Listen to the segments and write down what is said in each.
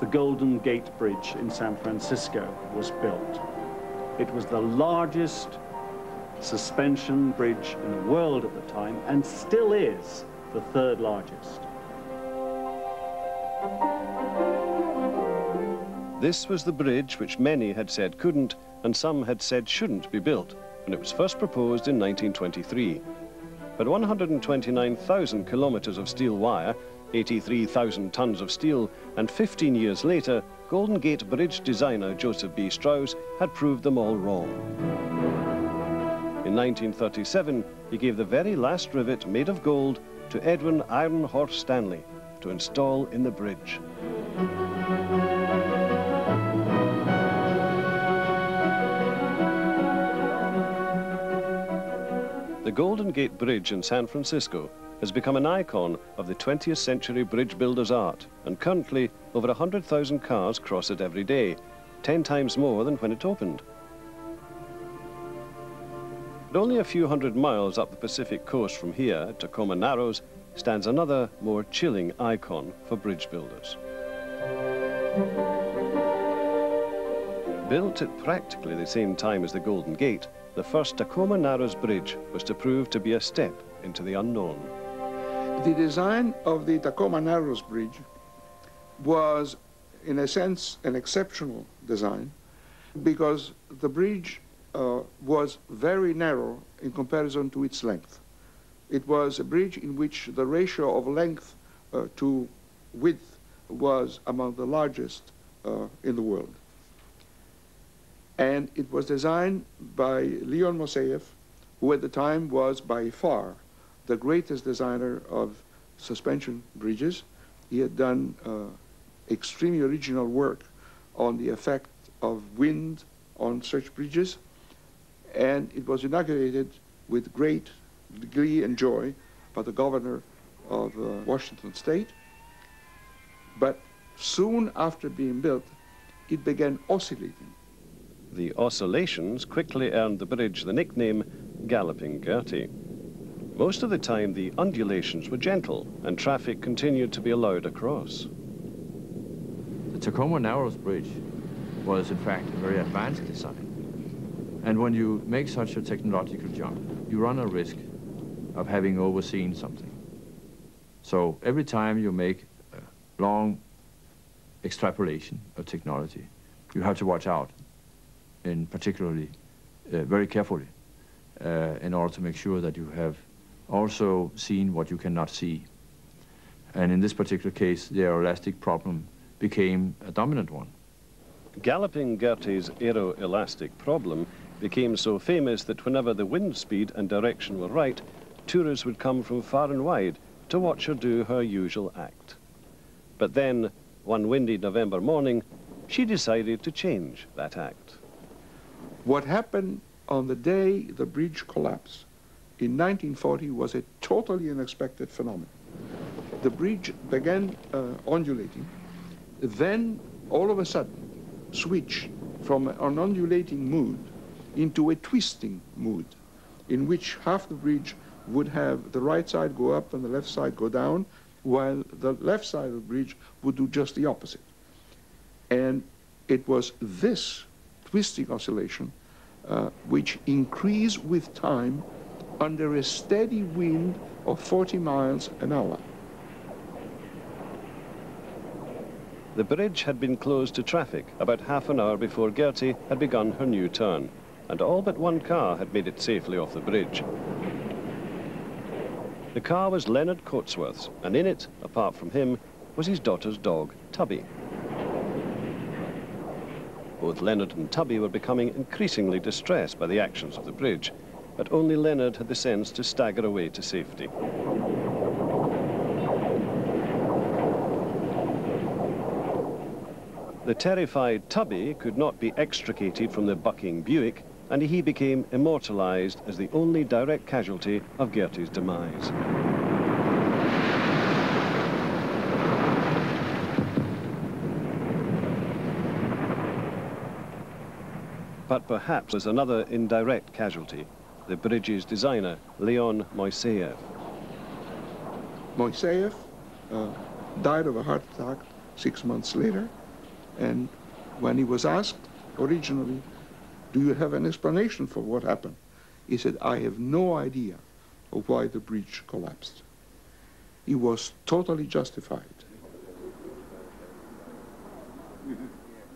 the Golden Gate Bridge in San Francisco was built. It was the largest suspension bridge in the world at the time and still is the third largest. This was the bridge which many had said couldn't and some had said shouldn't be built when it was first proposed in 1923. But 129,000 kilometres of steel wire, 83,000 tonnes of steel, and 15 years later, Golden Gate Bridge designer Joseph B. Strauss had proved them all wrong. In 1937, he gave the very last rivet made of gold to Edwin Iron Horse Stanley to install in the bridge. The Golden Gate Bridge in San Francisco has become an icon of the 20th century bridge builder's art, and currently over 100,000 cars cross it every day, 10 times more than when it opened. But only a few hundred miles up the Pacific coast from here, Tacoma Narrows, stands another, more chilling icon for bridge builders. Built at practically the same time as the Golden Gate, the first Tacoma Narrows Bridge was to prove to be a step into the unknown. The design of the Tacoma Narrows Bridge was, in a sense, an exceptional design because the bridge uh, was very narrow in comparison to its length. It was a bridge in which the ratio of length uh, to width was among the largest uh, in the world and it was designed by Leon Moisseyev, who at the time was by far the greatest designer of suspension bridges. He had done uh, extremely original work on the effect of wind on such bridges, and it was inaugurated with great glee and joy by the governor of uh, Washington State. But soon after being built, it began oscillating the oscillations quickly earned the bridge the nickname Galloping Gertie. Most of the time, the undulations were gentle and traffic continued to be allowed across. The Tacoma Narrows Bridge was, in fact, a very advanced design. And when you make such a technological jump, you run a risk of having overseen something. So every time you make a long extrapolation of technology, you have to watch out and particularly uh, very carefully uh, in order to make sure that you have also seen what you cannot see. And in this particular case, the aeroelastic problem became a dominant one. Galloping Gertie's aeroelastic problem became so famous that whenever the wind speed and direction were right, tourists would come from far and wide to watch her do her usual act. But then, one windy November morning, she decided to change that act. What happened on the day the bridge collapsed in 1940 was a totally unexpected phenomenon. The bridge began uh, undulating, then all of a sudden switched from an undulating mood into a twisting mood in which half the bridge would have the right side go up and the left side go down, while the left side of the bridge would do just the opposite. And it was this twisting oscillation, uh, which increased with time under a steady wind of 40 miles an hour. The bridge had been closed to traffic about half an hour before Gertie had begun her new turn, and all but one car had made it safely off the bridge. The car was Leonard Coatsworth's, and in it, apart from him, was his daughter's dog, Tubby. Both Leonard and Tubby were becoming increasingly distressed by the actions of the bridge, but only Leonard had the sense to stagger away to safety. The terrified Tubby could not be extricated from the bucking Buick, and he became immortalized as the only direct casualty of Gertie's demise. But perhaps there's another indirect casualty, the bridge's designer, Leon Moiseyev. Moiseyev uh, died of a heart attack six months later, And when he was asked originally, do you have an explanation for what happened? He said, I have no idea of why the bridge collapsed. He was totally justified.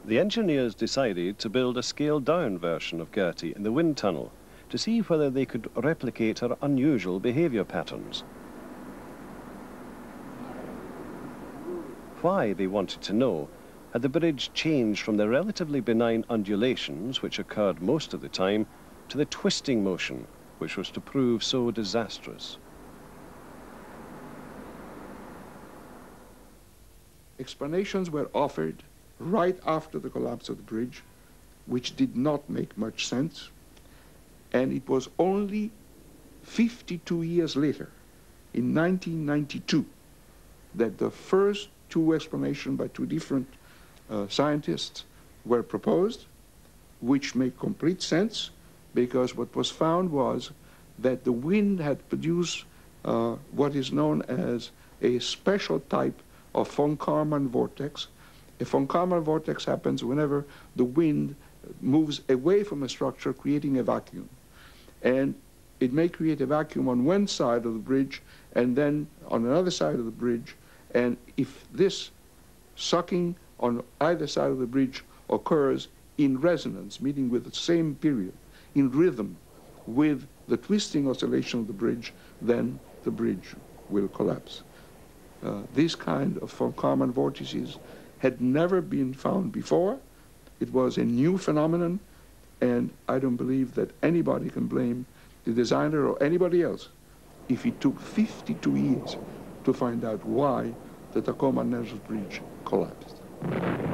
The engineers decided to build a scaled-down version of Gertie in the wind tunnel to see whether they could replicate her unusual behaviour patterns. Why, they wanted to know, had the bridge changed from the relatively benign undulations, which occurred most of the time, to the twisting motion, which was to prove so disastrous. Explanations were offered right after the collapse of the bridge, which did not make much sense. And it was only 52 years later, in 1992, that the first two explanations by two different uh, scientists were proposed, which make complete sense because what was found was that the wind had produced uh, what is known as a special type of von Karman vortex, a von Karman vortex happens whenever the wind moves away from a structure, creating a vacuum. And it may create a vacuum on one side of the bridge and then on another side of the bridge. And if this sucking on either side of the bridge occurs in resonance, meaning with the same period, in rhythm with the twisting oscillation of the bridge, then the bridge will collapse. Uh, this kind of Karman vortices had never been found before. It was a new phenomenon, and I don't believe that anybody can blame the designer or anybody else if it took 52 years to find out why the Tacoma Narrows Bridge collapsed.